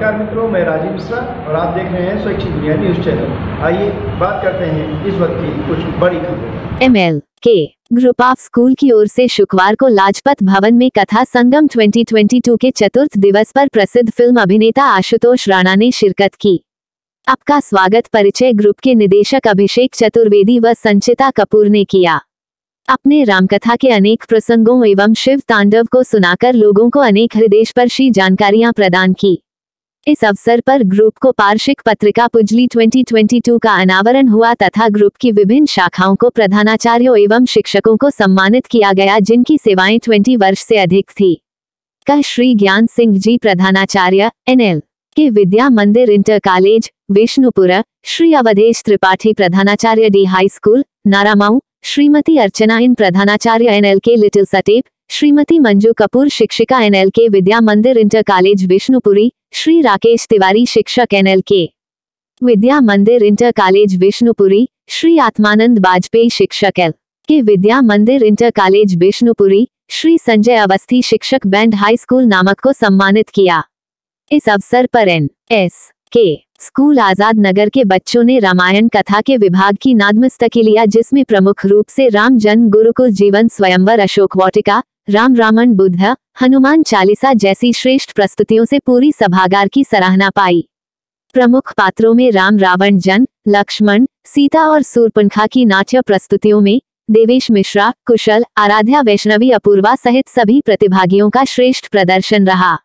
नमस्कार मित्रों, मैं राजीव मिश्रा और आप देख रहे हैं स्वैच्छिक दुनिया न्यूज़ चैनल। आइए बात करते हैं इस वक्त की कुछ बड़ी खबरें। M L K group of school की ओर से शुक्रवार को लाजपत भवन में कथा संगम 2022 के चतुर्थ दिवस पर प्रसिद्ध फ़िल्म अभिनेता आशुतोष राणा ने शिरकत की। आपका स्वागत, परिचय ग्रुप के निदेशक अभिषेक चतुर्वेदी व संचिता कपूर ने किया। अपने रामकथा के अनेक प्रसंगों एवं शिव तांडव को सुनाकर लोगों को अनेक हृदयस्पर्शी जानकारियाँ प्रदान की। इस अवसर पर ग्रुप को पार्षिक पत्रिका पुजली 2022 का अनावरण हुआ तथा ग्रुप की विभिन्न शाखाओं को प्रधानाचार्यों एवं शिक्षकों को सम्मानित किया गया, जिनकी सेवाएँ 20 वर्ष से अधिक थी। कह श्री ज्ञान सिंह जी, प्रधानाचार्य NL K Vidya Mandir inter college, Vishnupura, Shri Awadhesh Tripathi, प्रधानाचार्य D high school, Naramau, Shrimati Archana इन, प्रधानाचार्य NL K little step, Shrimati Manju Kapoor, शिक्षिका NL K Vidya Mandir inter college, Vishnupuri Shri Rakesh Tiwari शिक्षक NL K Vidya Mandir inter college Vishnupuri, Shri Atmanand Bajpai शिक्षक L K Vidya Mandir inter college Vishnupuri, Shri Sanjay Awasthi शिक्षक band high school नामक को सम्मानित किया। इस अवसर पर N S K school Azad Nagar के बच्चों ने रामायण कथा के विभाग की नादमस्तकी लिया जिसमें प्रमुख रूप से राम जन्म गुरुकुल जीवन स्वयंवर अशोक वाटिका, राम रामन बुद्ध, हनुमान चालीसा जैसी श्रेष्ठ प्रस्तुतियों से पूरी सभागार की सराहना पाई। प्रमुख पात्रों में राम रावण जन लक्ष्मण, सीता और सूरपंखा की नाट्य प्रस्तुतियों में देवेश मिश्रा, कुशल, आराध्या वैष्णवी अपूर्वा सहित सभी प्रतिभागियों का श्रेष्ठ प्रदर्शन रहा।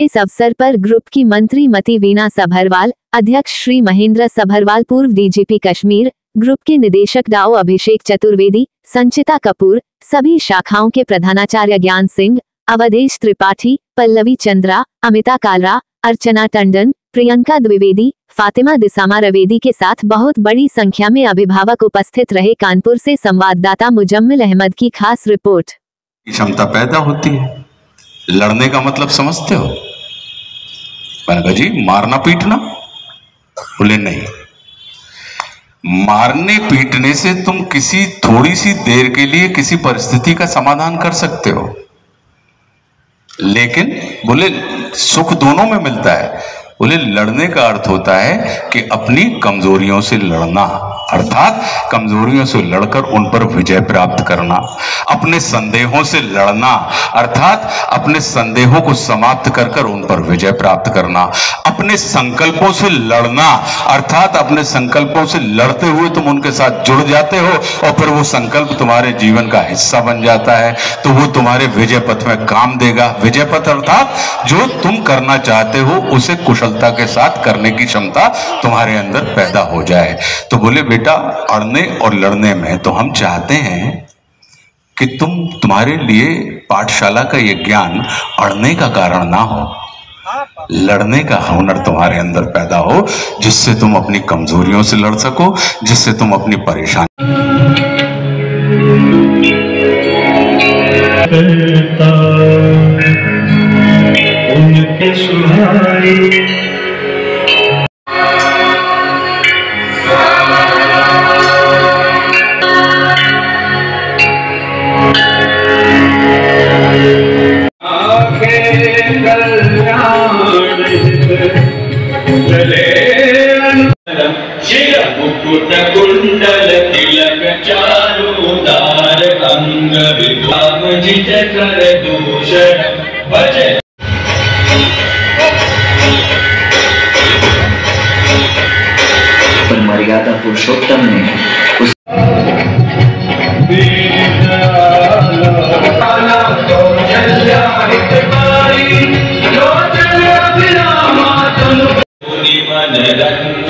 इस अवसर पर ग्रुप की मंत्री मती वीना सभरवाल, अध्यक्ष श्री महेंद्र सभरवाल पूर्व डीजीपी कश्मीर, ग्रुप के निदेशक डाओ अभिषेक चतुर्वेदी, संचिता कपूर, सभी शाखाओं के प्रधानाचार्य ज्ञान सिंह, अवधेश त्रिपाठी, पल्लवी चंद्रा, अमिता कालरा, अर्चना टंडन, प्रियंका द्विवेदी, फातिमा दिसामा रवेदी के साथ बहुत बड़ी संख्या में अभिभावक उपस्थित रहे कानपुर से संवाददाता मुजम्मिल अहमद की खास रिपोर्ट। क्षमता पैदा होती है। लड़ने का मतलब समझते हो? मैंने कहा जी, मारना पीटना? बोले, नहीं। मारने पीटने से तुम किसी थोड़ी सी देर के लिए किसी परिस्थिति का समाधान कर सकते हो। लेकिन, बोले, सुख दोनों में मिलता है। बोले, लड़ने का अर्थ होता है कि अपनी कमजोरियों से लड़ना, अर्थात कमजोरियों से लड़कर उन पर विजय प्राप्त करना। अपने संदेहों से लड़ना, अर्थात अपने संदेहों को समाप्त कर कर उन पर विजय प्राप्त करना, अपने संकल्पों से लड़ना, अर्थात अपने संकल्पों से लड़ते हुए तुम उनके साथ जुड़ जाते हो और फिर वो संकल्प तुम्हारे जीवन का हिस्सा बन जाता है तो वो तुम्हारे विजय पथ में काम देगा। विजय पथ अर्थात जो तुम करना चाहते हो, उसे कुशलता के साथ करने की क्षमता तुम्हारे अंदर पैदा हो जाए। तो बोले, बेटा, अड़ने और लड़ने में तो हम चाहते हैं कि तुम तुम्हारे लिए पाठशाला का यह ज्ञान अड़ने का कारण ना हो। लड़ने का हुनर तुम्हारे अंदर पैदा हो, जिससे तुम अपनी कमजोरियों से लड़ सको, जिससे तुम अपनी परेशानी अंग विभाग जित मर्यादा पुरुषोत्तम ने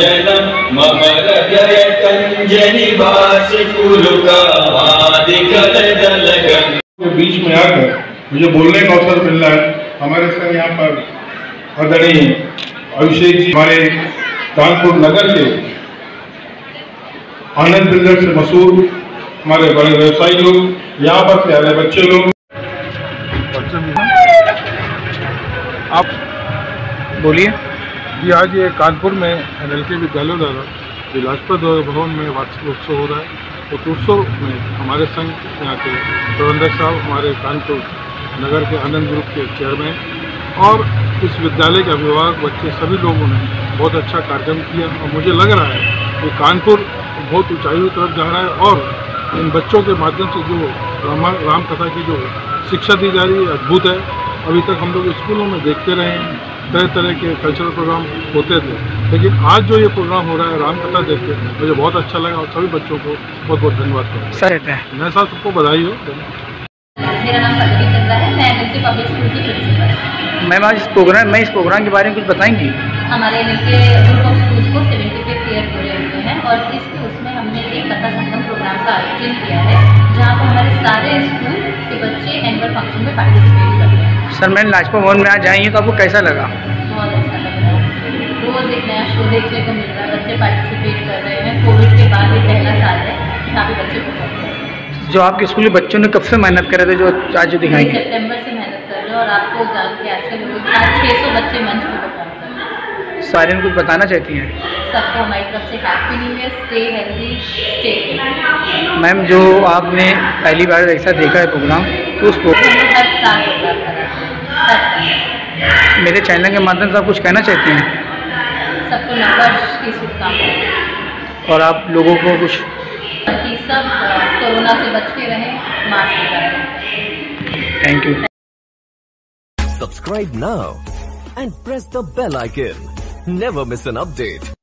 मम हृदय दलगन के बीच में आकर मुझे बोलने का अवसर मिल रहा है। हमारे संग यहाँ पर आदरणीय अभिषेक जी हमारे कानपुर नगर के आनंद बिल्डर से मशहूर हमारे बड़े व्यवसायी लोग यहाँ पर से आए बच्चे लोग। आप बोलिए। जी आज ये कानपुर में एन एल के विद्यालय द्वारा जो लाजपत भवन में वार्षिक उत्सव हो रहा है। उस उत्सव में हमारे संघ यहाँ के प्रबंधक साहब, हमारे कानपुर नगर के आनंद ग्रुप के चेयरमैन और इस विद्यालय के अभिभावक बच्चे सभी लोगों ने बहुत अच्छा कार्यक्रम किया और मुझे लग रहा है कि कानपुर बहुत ऊंचाइयों तरफ़ जा रहा है और इन बच्चों के माध्यम से जो रामा, राम कथा की जो शिक्षा दी जा रही है, अद्भुत है। अभी तक हम लोग स्कूलों में देखते रहे हैं। तरह तरह के कल्चरल प्रोग्राम होते थे। लेकिन आज जो ये प्रोग्राम हो रहा है रामकथा देख के मुझे बहुत अच्छा लगा और सभी बच्चों को बहुत बहुत धन्यवाद हैं। हूँ। मैं साथ सबको बधाई हो। मेरा नाम पल्लवी चंद्रा है। मैं एनएलके पब्लिक स्कूल की प्रिंसिपल मैम आज इस प्रोग्राम मैं इस प्रोग्राम के बारे में कुछ बताएँगी? हमारे एनएलके ग्रुप ऑफ़ स्कूल्स को सेवेंटी फिफ्थ ईयर पूरे हुए हैं और इसके उसमें हमने एक कथा संगम प्रोग्राम का आयोजन किया है जहाँ पर हमारे सारे स्कूल के बच्चे एनुअल फ़ंक्शन में पार्टिसिपेट सर मैंने लाजपत भवन में आज आई हैं तो आपको कैसा लगा? बहुत अच्छा लग। रहा है रोज़ एक नया शो देखने को मिल रहा है। बच्चे पार्टिसिपेट कर रहे हैं। कोविड के बाद ये पहला साल है। जहाँ पे बच्चे परफॉर्म कर रहे हैं। जो आपके स्कूल के बच्चों ने कब से मेहनत करे थे जो आज जो दिखाएँगे? सितंबर से मेहनत कर रहे हैं और आपको जान के अच्छा छः सौ बच्चे मंच पे परफॉर्म कर रहे हैं। सारे कुछ बताना चाहती हैं? सबको हमारी तरफ़ से happy new year stay healthy stay ma'am जो आपने पहली बार ऐसा देखा है प्रोग्राम तो उस प्रोग्राम हर साल हैं। हर साल मेरे चैनल के माध्यम से आप कुछ कहना चाहती हैं? सबको नववर्ष की शुभकामनाएँ। और आप लोगों को कुछ कि सब कोरोना से बच के रहें मास्क लगाएँ। Thank you subscribe now and press the bell icon never miss an update.